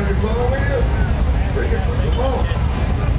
got your phone with you? Bring your phone.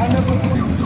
I never do.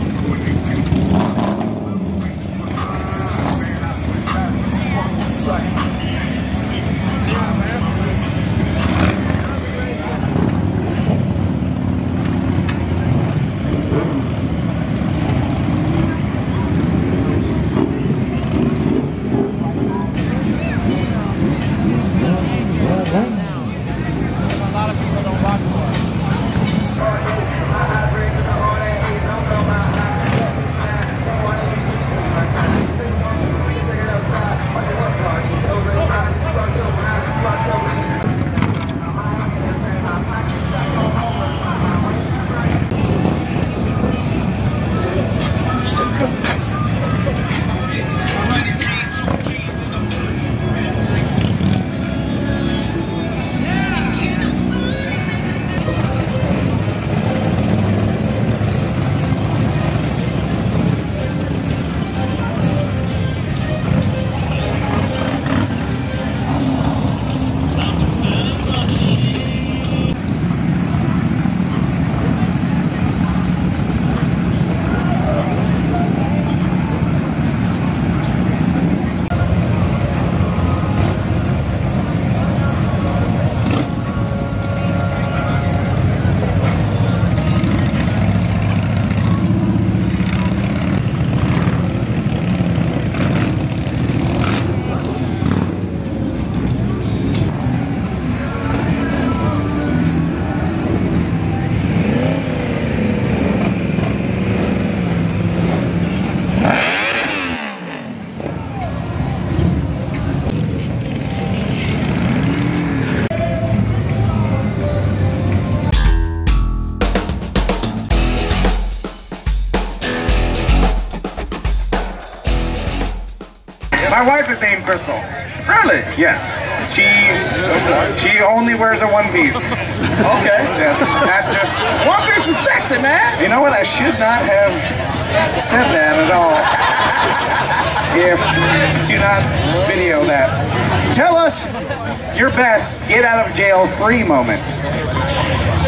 Wife is named Crystal. Really? Yes. She she only wears a one piece. Okay. Yeah, Not just One Piece is sexy, man. you know what? I should not have said that at all. If do not video that. Tell us your best get out of jail free moment.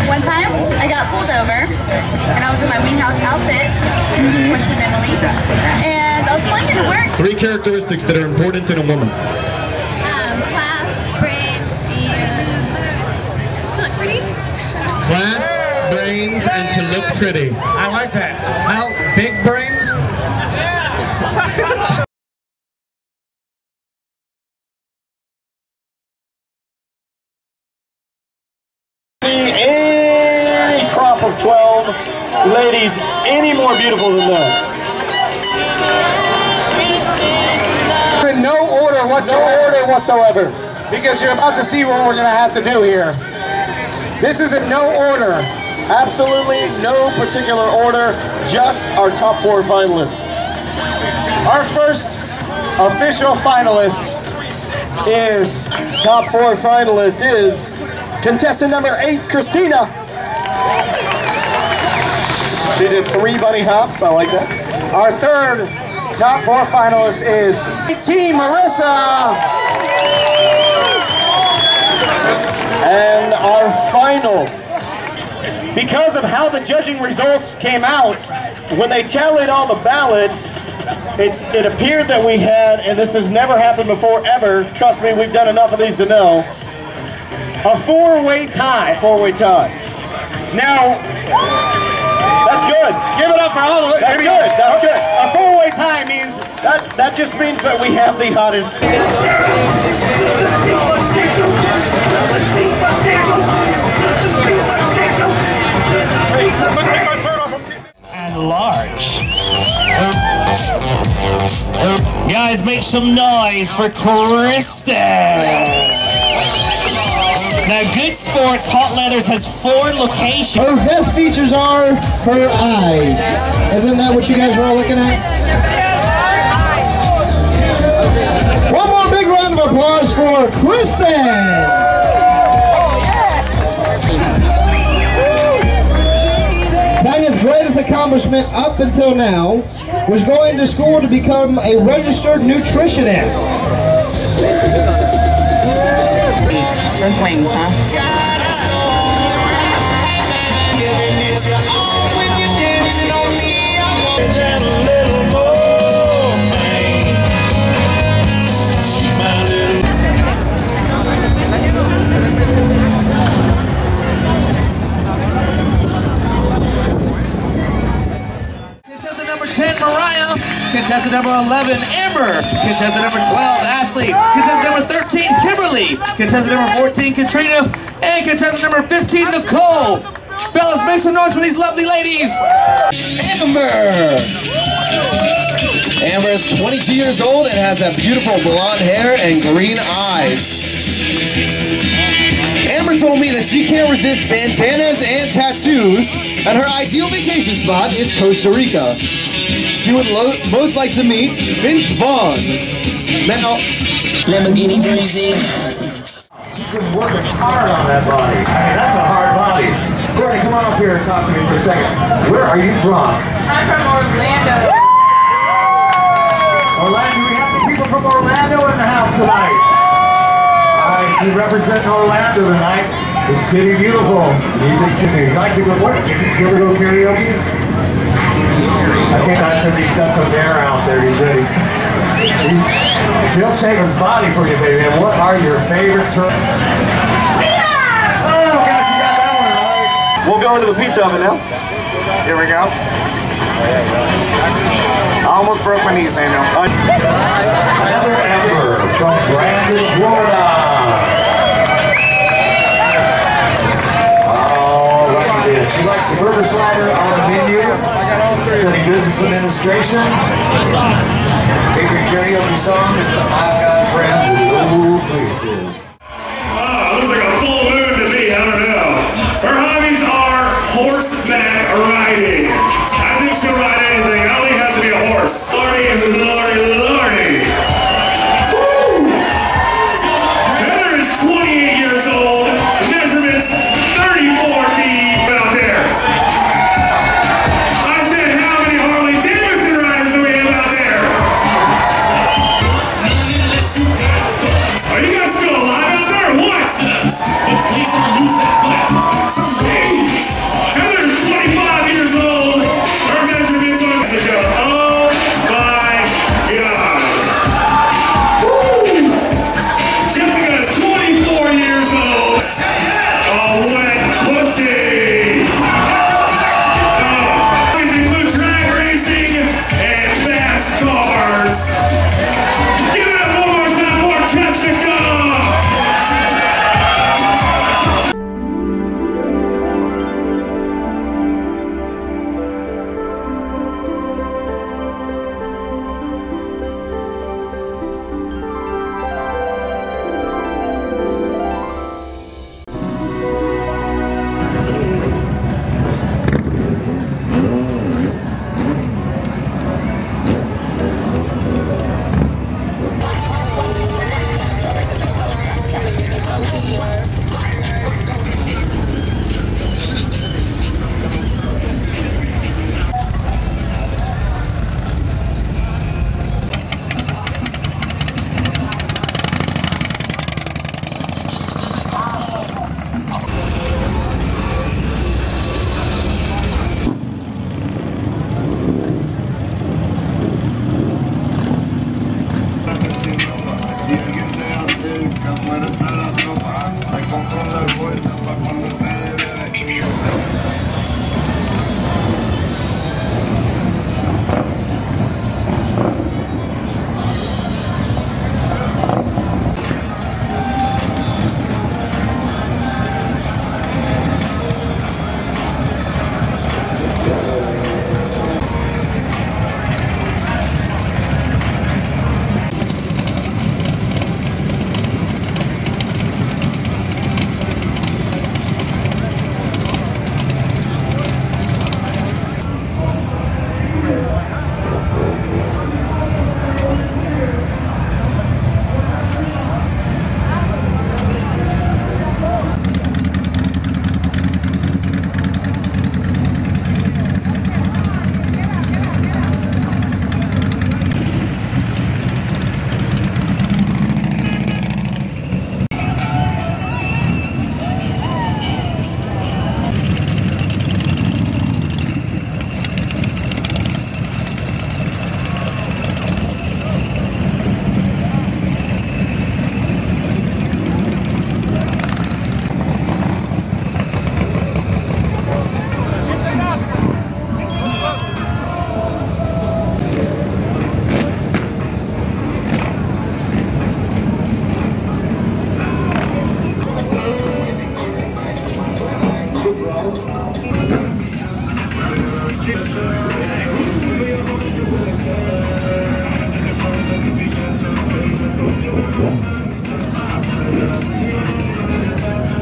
One time, I got pulled over, and I was in my Winghouse outfit, mm-hmm. coincidentally, and I was planning to wear Three characteristics that are important in a woman. Um, class, brains, and to look pretty. Class, brains, and to look pretty. I like that. Well, big brains. see any crop of 12 ladies any more beautiful than that. In no order whatsoever. No order whatsoever. Because you're about to see what we're going to have to do here. This is in no order. Absolutely no particular order, just our top four finalists. Our first official finalist is, top four finalist is contestant number eight, Christina. She did three bunny hops, I like that. Our third top four finalist is Team Marissa. And our final because of how the judging results came out, when they tallied all the ballots, it's, it appeared that we had, and this has never happened before ever, trust me, we've done enough of these to know, a four-way tie, four-way tie. Now, that's good. Give it up for all of it. That's good. That's good. A four-way tie means, that, that just means that we have the hottest. and large. Guys, make some noise for Kristen. Now, Good Sports Hot Leathers has four locations. Her best features are her eyes. Isn't that what you guys were all looking at? One more big round of applause for Kristen. Tanya's greatest accomplishment up until now was going to school to become a registered nutritionist. Those wings, huh? 10, Mariah. Contestant number 11, Amber. Contestant number 12, Ashley. Contestant number 13, Kimberly. Contestant number 14, Katrina. And contestant number 15, Nicole. Fellas, make some noise for these lovely ladies. Amber. Amber is 22 years old and has that beautiful blonde hair and green eyes. Amber told me that she can't resist bandanas and tattoos, and her ideal vacation spot is Costa Rica. She would lo- most like to meet Vince Vaughn. Now, Lamborghini breezy. She's been working hard on that body. That's a hard body. Courtney, come on up here and talk to me for a second. Where are you from? I'm from Orlando. Orlando. We have the people from Orlando in the house tonight. All right, you represent Orlando tonight. The city beautiful. You can see me. You like to go, what? You ever go karaoke? I think I said he's got some air out there. He's ready. He- He'll shave his body for you, baby. And what are your favorite terms? Oh, we'll go into the pizza oven now. Here we go. I almost broke my knees, Daniel. Heather Ember from Brandon, Florida. Right, likes the burger slider on the menu. Studying business administration. Favorite karaoke song is the I've Got Friends in Low Places. Ah, looks like a full moon to me. I don't know. Her hobbies are horseback riding. I think she'll ride anything. I don't think it has to be a horse. Lordy is Lordy Lordy.